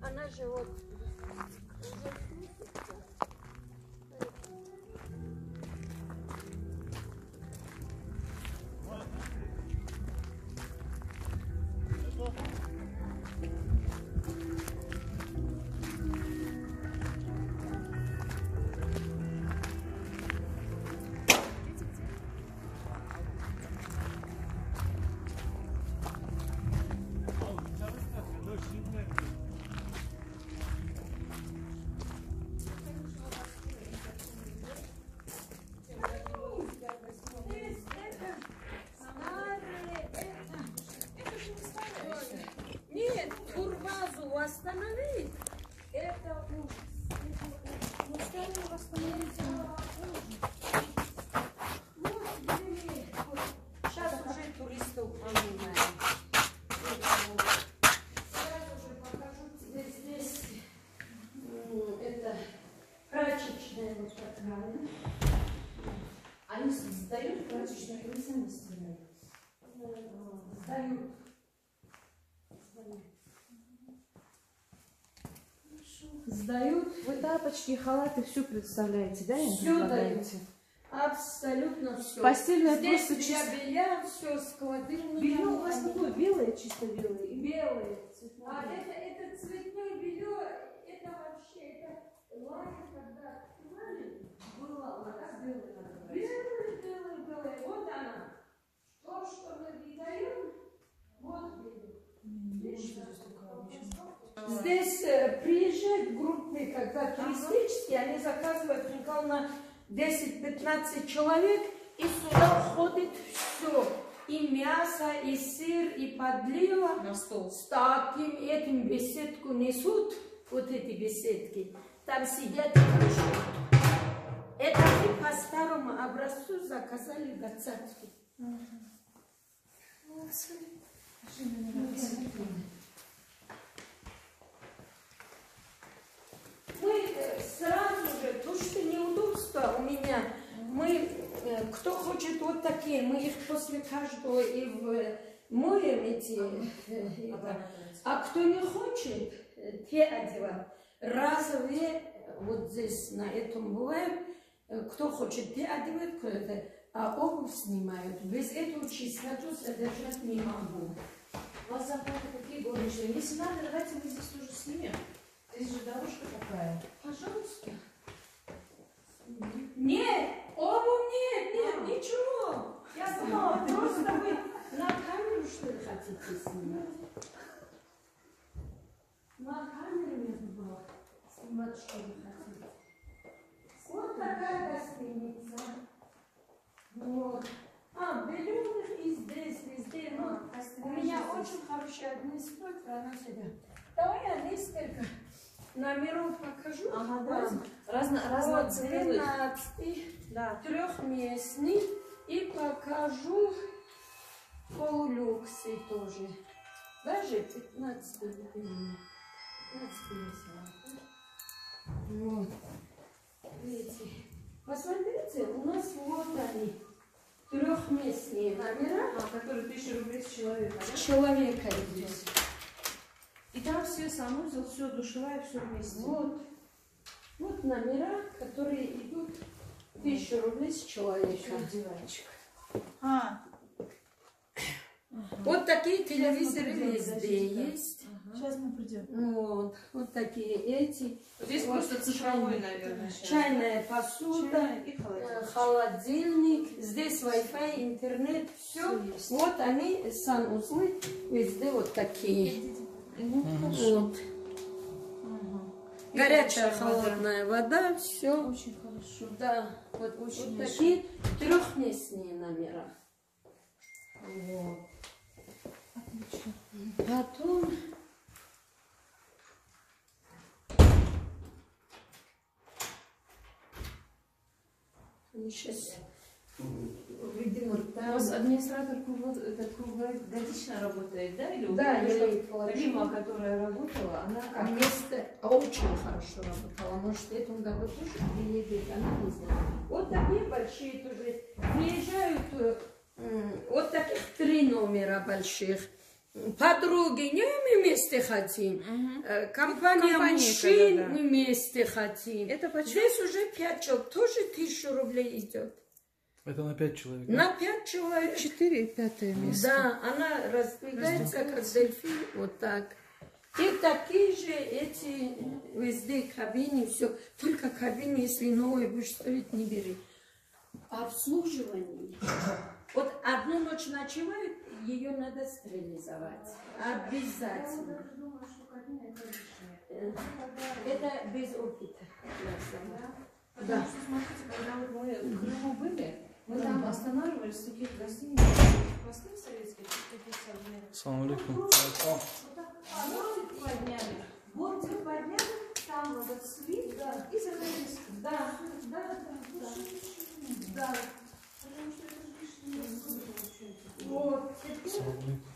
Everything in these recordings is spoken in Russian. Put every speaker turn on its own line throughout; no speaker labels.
Она же вот уже крутится. Восстановить. Это ужас. Мы стали восстановить. Вот, блин. Сейчас уже туристов понимаем. Сразу же покажу тебе здесь. м, Это прачечная вот такая.
Они сдают прачечную, или сами стирают?
Э, Сдают. Сдают. Сдают.
Вы тапочки, халаты, все представляете, да? им
Всё
предлагаете?
Абсолютно все.
Постельное
Здесь
просто чисто.
белья, все, склады у меня.
Белье у вас
они
такое белое, чисто белое? и
белые.
цветное?
А это, это цветное белье, это вообще, это лайка, когда открывали, была вода белая. Белая, белая, белая. Вот она. То, что мы передаем, вот белье. Видишь, Здесь э, приезжают группы, когда туристические, они заказывают на 10-15 человек, и сюда входит все. И мясо, и сыр, и подлива.
На стол.
С таким этим беседку несут, вот эти беседки. Там сидят и кушают. Это мы по старому образцу заказали двадцатки. Мы э, сразу же, то, что неудобство у меня, мы, э, кто хочет вот такие, мы их после каждого и в эти, э, это. а кто не хочет, те одевают. Разовые, вот здесь на этом бывает, э, кто хочет, те одевают, кто это, а обувь снимают. Без этого чистоту содержать не могу.
У вас зарплаты какие горничные? Если надо, давайте мы здесь тоже снимем. Здесь же дорожка такая.
Пожалуйста. Нет, обувь нет, нет,
А.
ничего. Я думала, просто вы на камеру что ли хотите снимать? На камеру я думала, снимать что ли хотите. Вот такая гостиница. Вот. А, Белюнов и здесь, везде. Ну, у меня очень хороший администратор, она всегда. Давай я несколько номеров покажу.
Ага, да. Разно,
Вот,
разноцветовых.
12
Да.
трехместный и покажу полулюксы тоже. Даже 15 именно. 15 весело. Вот. Видите. Посмотрите, у нас вот они. Трехместные номера.
А, который тысяча рублей с человека, да?
Человека здесь.
И там все санузел, все душевая, все вместе.
Вот. Вот номера, которые идут тысячу рублей с человека.
диванчик.
А,
Вот такие телевизоры везде есть.
сейчас мы придем.
Вот, вот такие эти.
Здесь
Вот
просто цифровой,
чайник.
наверное, сейчас.
Чайная посуда,
Чай и
э,
холодильник.
холодильник, здесь Wi-Fi, интернет, все.
Есть.
Вот они, санузлы, везде вот такие. Вот. Горячая, холодная вода, все.
Очень хорошо.
Да, вот,
Очень
вот такие трехместные номера. Вот.
Отлично.
Потом... Сейчас, видимо,
У
там...
вас администратор круглогодично работает, да? Или
Да, я.
Рима, которая работала, она
А
как?
место очень хорошо работала. Может, в этом году тоже приедет, она не знаю. Вот такие большие тоже. Приезжают, э, вот таких три номера больших. Подруги, не мы вместе хотим. Э, Компания
Компания,
мужчин мы вместе хотим.
Это почем?
Здесь уже пять человек, тоже тысячу рублей идет.
Это на пять человек. да?
На пять человек.
Четыре и пятое место.
Да, она раздвигается, как дельфин, вот так. И такие же эти везде кабины, все. Только кабину, если новые будешь ставить, не бери. Обслуживание. Вот одну ночь ночевают, ее надо стерилизовать. Обязательно. Э, Это без опыта.
Потому
Да.
что, смотрите, когда вот мы в Крыму были, мы там останавливались в таких гостиницах, простых советских, таких современных.
Салам алейкум.
Вот так, а, бортик подняли, бортик подняли, там вот этот свит, да, и закрылись.
Да, да, да, да. Вот.
Салам алейкум.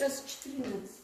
Сейчас 14.